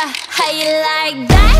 How you like that?